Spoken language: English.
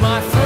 my